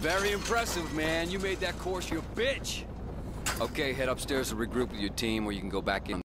Very impressive, man. You made that course your bitch. Okay, head upstairs and regroup with your team, or you can go back in.